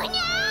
にゃー